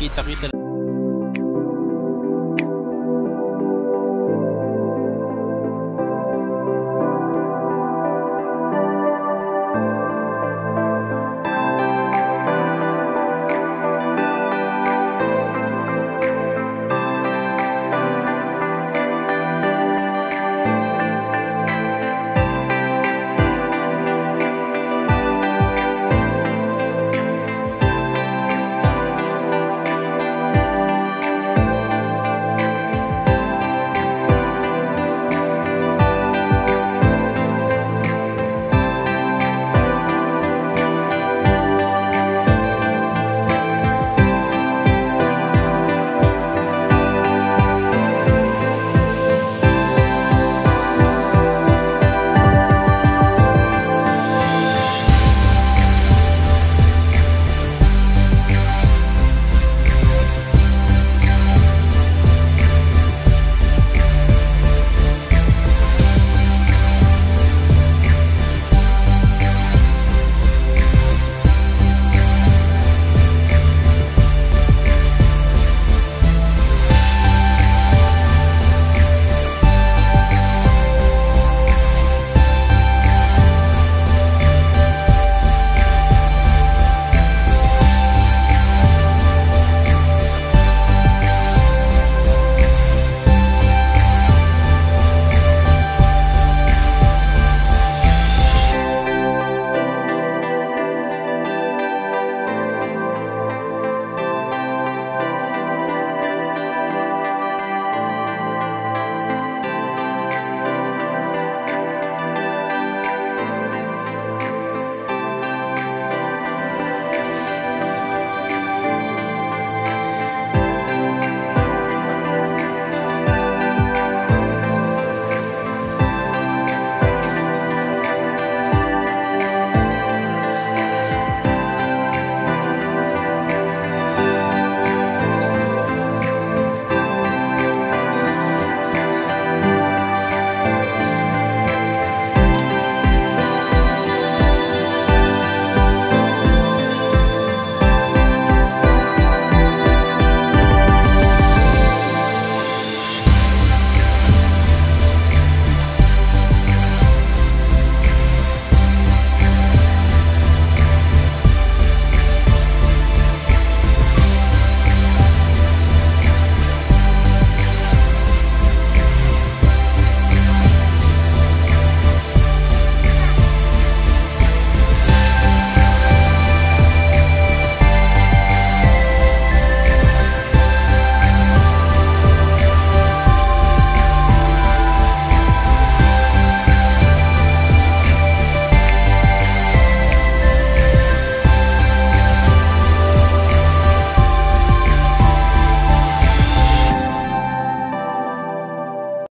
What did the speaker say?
kita-kita